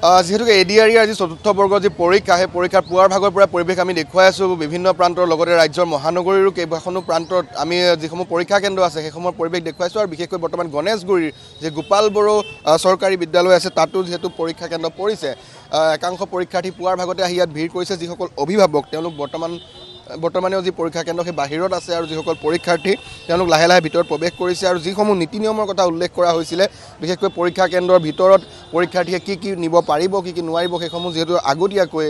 যিহেতুকে A D R ই আজি চতুৰ্থ বৰ্গৰ যি পৰীক্ষা সেই পৰীক্ষাৰ পুৱাৰ ভাগৰ পৰা পৰিৱেশ আমি দেখুৱাই আছোঁ। বিভিন্ন প্ৰান্তৰ লগতে ৰাজ্যৰ মহানগৰীৰো কেইবাখনো প্ৰান্তত আমি যিসমূহ পৰীক্ষা কেন্দ্ৰ আছে সেইসমূহৰ পৰিৱেশ দেখুৱাইছোঁ আৰু বিশেষকৈ বৰ্তমান গণেশগুৰিৰ যি গোপাল বড়ো চৰকাৰী বিদ্যালয় আছে তাতো যিহেতু পৰীক্ষা কেন্দ্ৰ পৰিছে। একাংশ পৰীক্ষাৰ্থী পুৱাৰ ভাগতে আহি ইয়াত ভিৰ কৰিছে যিসকল অভিভাৱক। তেওঁলোক বৰ্তমান বৰ্তমানেও যি পৰীক্ষা কেন্দ্ৰ সেই বাহিৰত আছে আৰু যিসকল পৰীক্ষাৰ্থী তেওঁলোক লাহে লাহে ভিতৰত প্ৰৱেশ কৰিছে আৰু যিসমূহ নীতি নিয়মৰ কথা উল্লেখ কৰা হৈছিলে বিশেষকৈ পৰীক্ষা কেন্দ্ৰৰ ভিতৰত পৰীক্ষাৰ্থীয়ে কি কি নিব পাৰিব কি কি নোৱাৰিব সেইসমূহ যিহেতু আগতীয়াকৈ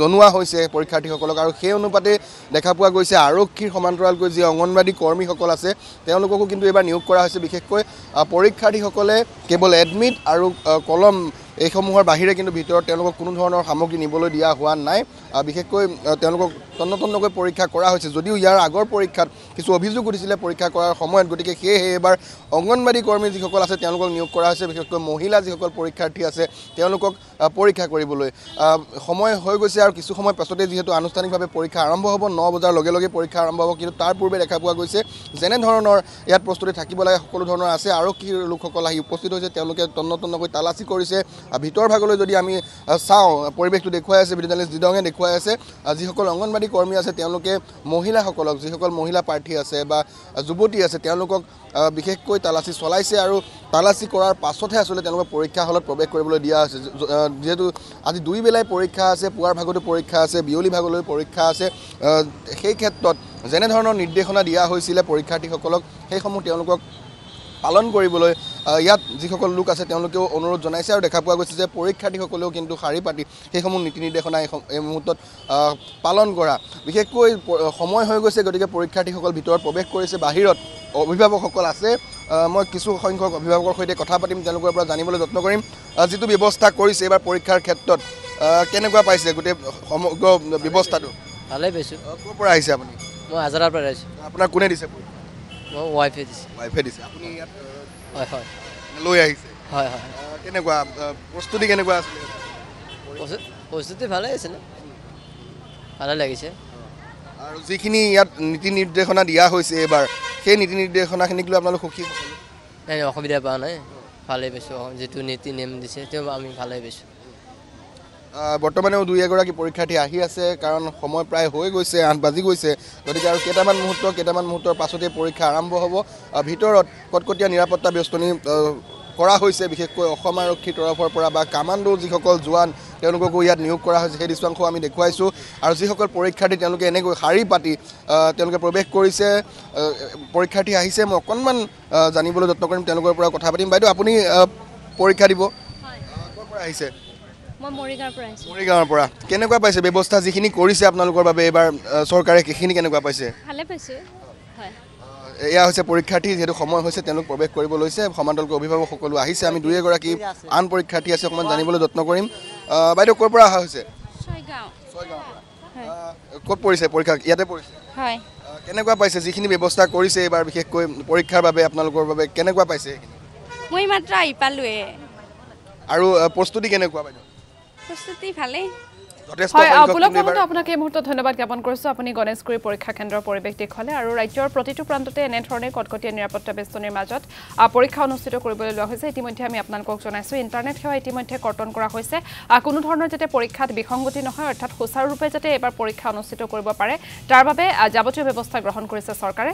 জনোৱা হৈছে পৰীক্ষাৰ্থীসকলক আৰু সেই অনুপাতে দেখা পোৱা গৈছে আৰক্ষীৰ সমান্তৰালকৈ যি অংগনবাদী কৰ্মীসকল আছে তেওঁলোককো কিন্তু এইবাৰ নিয়োগ কৰা হৈছে। বিশেষকৈ পৰীক্ষাৰ্থীসকলে কেৱল এডমিট আৰু কলম এইসমূহৰ বাহিৰে কিন্তু ভিতৰত তেওঁলোকক কোনো ধৰণৰ সামগ্ৰী নিবলৈ দিয়া হোৱা নাই। বিশেষকৈ তেওঁলোকক তন্ন তন্নকৈ পৰীক্ষা কৰা হৈছে। যদিও ইয়াৰ আগৰ পৰীক্ষাত কিছু অভিযোগ উঠিছিলে পৰীক্ষা কৰাৰ সময়ত গতিকে সেয়েহে এইবাৰ অংগনবাদী কৰ্মী যিসকল আছে তেওঁলোকক নিয়োগ কৰা হৈছে। বিশেষকৈ মহিলা যিসকল পৰীক্ষাৰ্থী আছে তেওঁলোকক পৰীক্ষা কৰিবলৈ। সময় হৈ গৈছে আৰু কিছু সময় পাছতে যিহেতু আনুষ্ঠানিকভাৱে পৰীক্ষা আৰম্ভ হ'ব ন বজাৰ লগে লগে পৰীক্ষা আৰম্ভ হ'ব। কিন্তু তাৰ পূৰ্বে দেখা পোৱা গৈছে যেনেধৰণৰ ইয়াত প্ৰস্তুতি থাকিব লাগে সকলো ধৰণৰ আছে। আৰক্ষীৰ লোকসকল আহি উপস্থিত হৈছে তেওঁলোকে তন্ন তন্নকৈ তালাচী কৰিছে। ভিতৰ ভাগলৈ যদি আমি চাওঁ পৰিৱেশটো দেখুৱাই আছে বিদ্যালয় দিদঙে দেখুৱাই আছে যিসকল অংগনবাদী কৰ্মী আছে তেওঁলোকে মহিলাসকলক যিসকল মহিলা প্ৰাৰ্থী আছে বা যুৱতী আছে তেওঁলোকক বিশেষকৈ তালাচী চলাইছে আৰু তালাচী কৰাৰ পাছতহে আচলতে তেওঁলোকক পৰীক্ষা হলত প্ৰৱেশ কৰিবলৈ দিয়া হৈছে। যিহেতু আজি দুই বেলাই পৰীক্ষা আছে পুৱাৰ ভাগতো পৰীক্ষা আছে বিয়লি ভাগলৈ পৰীক্ষা আছে সেই ক্ষেত্ৰত যেনেধৰণৰ নিৰ্দেশনা দিয়া হৈছিলে পৰীক্ষাৰ্থীসকলক সেইসমূহ তেওঁলোকক পালন কৰিবলৈ ইয়াত যিসকল লোক আছে তেওঁলোকেও অনুৰোধ জনাইছে আৰু দেখা পোৱা গৈছে যে পৰীক্ষাৰ্থীসকলেও কিন্তু শাৰী পাতি সেইসমূহ নীতি নিৰ্দেশনা এই মুহূৰ্তত পালন কৰা। বিশেষকৈ সময় হৈ গৈছে গতিকে পৰীক্ষাৰ্থীসকল ভিতৰত প্ৰৱেশ কৰিছে। বাহিৰত অভিভাৱকসকল আছে। মই কিছু সংখ্যক অভিভাৱকৰ সৈতে কথা পাতিম তেওঁলোকৰ পৰা জানিবলৈ যত্ন কৰিম। যিটো ব্যৱস্থা কৰিছে এইবাৰ পৰীক্ষাৰ ক্ষেত্ৰত কেনেকুৱা পাইছে গোটেই সমগ্ৰ ব্যৱস্থাটো? ভালেই পাইছোঁ। ক'ৰ পৰা আহিছে আপুনি? মই হাজাৰাৰ পৰা আহিছোঁ। আপোনাৰ কোনে দিছে? মই ৱাইফে দিছোঁ। ৱাইফে দিছে। আপুনি ইয়াত হয় হয়। আহ, লৈ আহিছে। হয় হয়। আহ, কেনেকুৱা প্ৰস্তুতি কেনেকুৱা আছিলে? প্ৰস্তু- প্ৰস্তুতি ভালেই আছিলে। ভালে লাগিছে। আৰু যিখিনি ইয়াত নীতি নিৰ্দেশনা দিয়া হৈছে এইবাৰ সেই নীতি নিৰ্দেশনাখিনিক লৈ আপোনালোক সুখী নাই অসুবিধা পোৱা নাই। ভালেই পাইছোঁ যিটো নীতি নিয়ম দিছে তেওঁ আমি ভালেই পাইছোঁ। বৰ্তমানেও দুই এগৰাকী পৰীক্ষাৰ্থী আহি আছে কাৰণ সময় প্ৰায় হৈ গৈছে আঠ বাজি গৈছে। গতিকে আৰু কেইটামান মুহূৰ্ত কেইটামান মুহূৰ্তৰ পাছতেই পৰীক্ষা আৰম্ভ হ'ব। ভিতৰত কটকটীয়া নিৰাপত্তা ব্যস্তনি কৰা হৈছে বিশেষকৈ অসম আৰক্ষীৰ তৰফৰ পৰা বা কামাণ্ডো যিসকল জোৱান তেওঁলোককো ইয়াত নিয়োগ কৰা হৈছে। সেই দৃশ্যাংশ আমি দেখুৱাইছোঁ। আৰু যিসকল পৰীক্ষাৰ্থী তেওঁলোকে এনেকৈ শাৰী পাতি তেওঁলোকে প্ৰৱেশ কৰিছে পৰীক্ষাৰ্থী আহিছে মই অকণমান জানিবলৈ যত্ন কৰিম তেওঁলোকৰ পৰা কথা পাতিম। বাইদেউ আপুনি পৰীক্ষা দিব? ক'ৰ পৰা আহিছে? মই মৰিগাঁৱৰ পৰা আহিছোঁ। মৰিগাঁৱৰ পৰা। কেনেকুৱা পাইছে ব্যৱস্থা যিখিনি কৰিছে আপোনালোকৰ বাবে এইবাৰ চৰকাৰে সেইখিনি কেনেকুৱা পাইছে? ভালে পাইছোঁ হয়। এয়া হৈছে পৰীক্ষাৰ্থী যিহেতু সময় হৈছে তেওঁলোক প্ৰৱেশ কৰিব লৈছে। সমান্তৰালকৈ অভিভাৱক সকলো আহিছে। আমি দুই এগৰাকী আন পৰীক্ষাৰ্থী আছে অকণমান জানিবলৈ যত্ন কৰিম। বাইদেউ ক'ৰ পৰা অহা হৈছে? ক'ত পৰিছে পৰীক্ষা? ইয়াতে পৰিছে? হয়। কেনেকুৱা পাইছে যিখিনি ব্যৱস্থা কৰিছে এইবাৰ বিশেষকৈ পৰীক্ষাৰ বাবে আপোনালোকৰ বাবে কেনেকুৱা পাইছে মই মাত্ৰ আহি পালোৱে আৰু প্ৰস্তুতি কেনেকুৱা বাইদেউ? প্ৰস্তুতি ভালেই। হয় পুলক আপোনাক এই মুহূৰ্তত ধন্যবাদ জ্ঞাপন কৰিছোঁ। আপুনি গণেশগুৰি পৰীক্ষা কেন্দ্ৰৰ পৰিৱেশ দেখুৱালে আৰু ৰাজ্যৰ প্ৰতিটো প্ৰান্ততে এনেধৰণে কটকটীয়া নিৰাপত্তা বেষ্টনীৰ মাজত পৰীক্ষা অনুষ্ঠিত কৰিবলৈ লোৱা হৈছে। ইতিমধ্যে আমি আপোনালোকক জনাইছোঁ ইণ্টাৰনেট সেৱা ইতিমধ্যে কৰ্তন কৰা হৈছে। কোনো ধৰণৰ যাতে পৰীক্ষাত বিসংগতি নহয় অৰ্থাৎ সুচাৰুৰূপে যাতে এইবাৰ পৰীক্ষা অনুষ্ঠিত কৰিব পাৰে তাৰ বাবে যাৱতীয় ব্যৱস্থা গ্ৰহণ কৰিছে চৰকাৰে।